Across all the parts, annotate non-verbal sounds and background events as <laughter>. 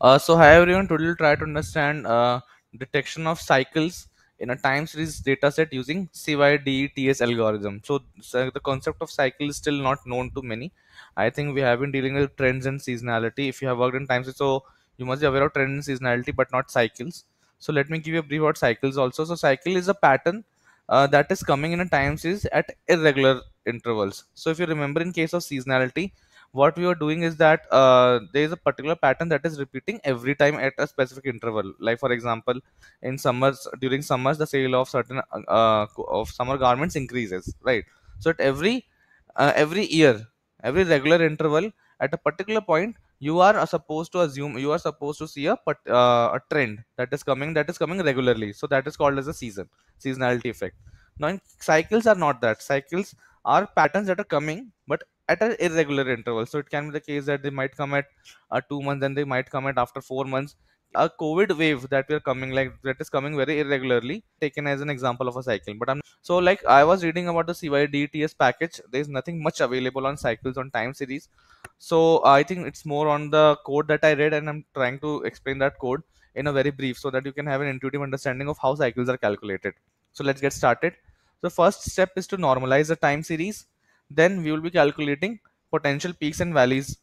Uh, so hi everyone, today we'll try to understand uh, detection of cycles in a time series dataset using CYDETS algorithm. So, so the concept of cycle is still not known to many. I think we have been dealing with trends and seasonality. If you have worked in time series, so you must be aware of trends and seasonality, but not cycles. So let me give you a brief about cycles also. So cycle is a pattern uh, that is coming in a time series at irregular intervals. So if you remember in case of seasonality, what we are doing is that uh, there is a particular pattern that is repeating every time at a specific interval. Like for example in summers during summers the sale of certain uh, of summer garments increases right? So at every uh, every year every regular interval at a particular point you are uh, supposed to assume you are supposed to see a uh, a trend that is coming that is coming regularly. So that is called as a season seasonality effect. Now cycles are not that. Cycles are patterns that are coming but at an irregular interval. So it can be the case that they might come at uh, two months, and they might come at after four months. A COVID wave that we are coming like that is coming very irregularly, taken as an example of a cycle. But I'm so like I was reading about the CYDETS package. There is nothing much available on cycles on time series. So I think it's more on the code that I read, and I'm trying to explain that code in a very brief so that you can have an intuitive understanding of how cycles are calculated. So let's get started. The first step is to normalize the time series then we will be calculating potential peaks and valleys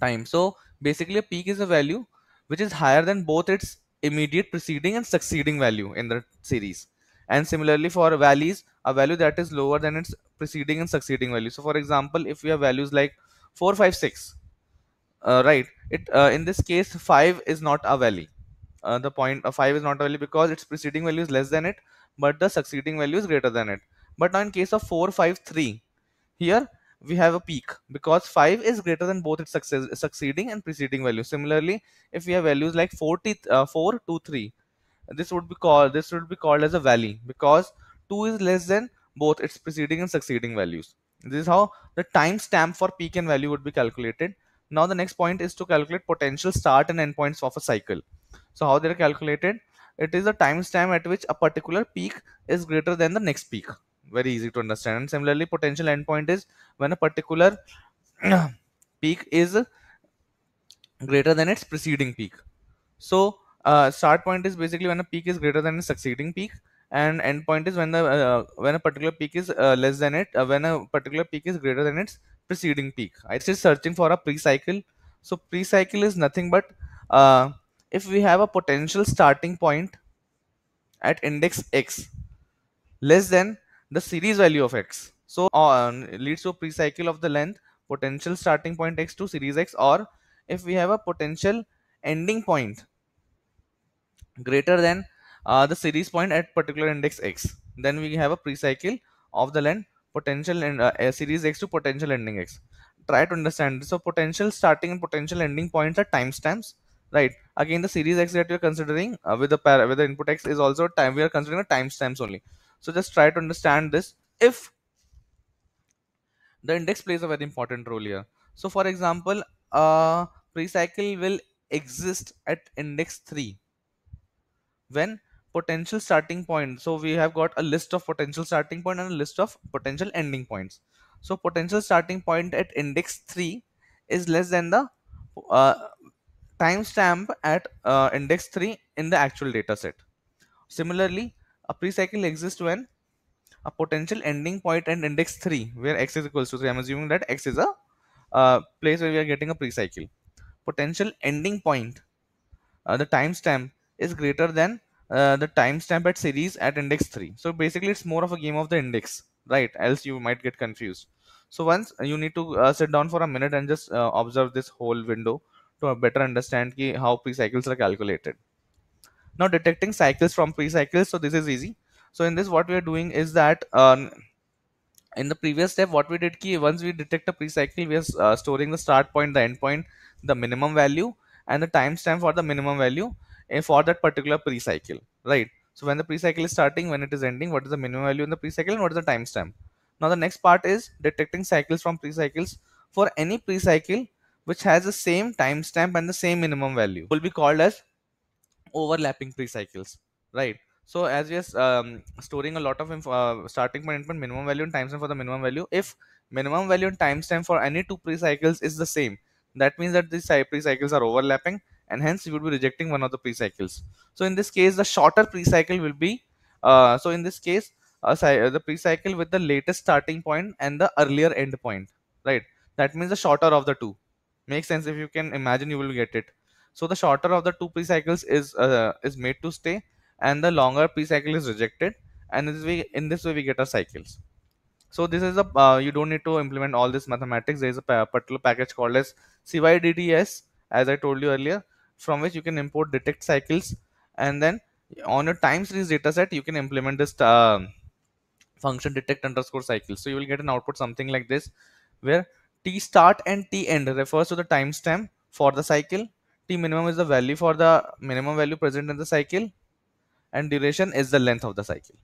time. So basically a peak is a value which is higher than both its immediate preceding and succeeding value in the series. And similarly for valleys a value that is lower than its preceding and succeeding value. So for example if we have values like 4 5 6 uh, right it uh, in this case 5 is not a valley. Uh, the point of 5 is not a value because its preceding value is less than it but the succeeding value is greater than it but now in case of 4 5 3 here we have a peak because 5 is greater than both its success, succeeding and preceding value. Similarly if we have values like 40 uh, 4 2 3 this would be called this would be called as a valley because 2 is less than both its preceding and succeeding values. This is how the timestamp for peak and value would be calculated. Now the next point is to calculate potential start and end points of a cycle. So how they're calculated? It is a timestamp at which a particular peak is greater than the next peak very easy to understand. And similarly potential endpoint is when a particular <clears throat> peak is greater than its preceding peak. So uh, start point is basically when a peak is greater than a succeeding peak and endpoint is when the uh, when a particular peak is uh, less than it uh, when a particular peak is greater than its preceding peak. I is searching for a pre-cycle. So pre-cycle is nothing but uh, if we have a potential starting point at index x less than the series value of x. So on leads to pre-cycle of the length potential starting point x to series x or if we have a potential ending point greater than uh, the series point at particular index x then we have a pre-cycle of the length potential and uh, series x to potential ending x. Try to understand. So potential starting and potential ending points are timestamps right? Again the series x that you're considering uh, with the with the input x is also time we are considering a timestamps only so just try to understand this. If the index plays a very important role here. So for example uh pre-cycle will exist at index 3 when potential starting point. So we have got a list of potential starting point and a list of potential ending points. So potential starting point at index 3 is less than the uh, timestamp at uh, index 3 in the actual data set. Similarly a pre-cycle exists when a potential ending and index 3 where x is equals to 3 i'm assuming that x is a uh, place where we are getting a pre-cycle. Potential ending point uh, the timestamp is greater than uh, the timestamp at series at index 3 so basically it's more of a game of the index right? Else you might get confused. So once you need to uh, sit down for a minute and just uh, observe this whole window to better understand how pre-cycles are calculated now detecting cycles from pre-cycles so this is easy. So in this what we are doing is that um, in the previous step what we did key once we detect a pre-cycle we are uh, storing the start point the end point the minimum value and the timestamp for the minimum value uh, for that particular pre-cycle right? So when the pre-cycle is starting when it is ending what is the minimum value in the pre-cycle and what is the timestamp? Now the next part is detecting cycles from pre-cycles for any pre-cycle which has the same timestamp and the same minimum value. Will be called as overlapping pre-cycles right? So as we are um, storing a lot of uh, starting point input minimum value and timestamp for the minimum value if minimum value and timestamp for any two pre-cycles is the same that means that these pre-cycles are overlapping and hence you would be rejecting one of the pre-cycles. So in this case the shorter pre-cycle will be uh, so in this case uh, the pre-cycle with the latest starting point and the earlier end point right? That means the shorter of the two. Makes sense if you can imagine you will get it so the shorter of the two pre-cycles is uh, is made to stay and the longer pre-cycle is rejected. And this way in this way we get our cycles. So this is a uh, you don't need to implement all this mathematics. There is a particular package called as cydets as i told you earlier from which you can import detect cycles. And then on your time series dataset you can implement this uh, function detect underscore cycle. so you will get an output something like this where t start and t end refers to the timestamp for the cycle t minimum is the value for the minimum value present in the cycle and duration is the length of the cycle